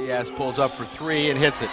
Diaz pulls up for three and hits it.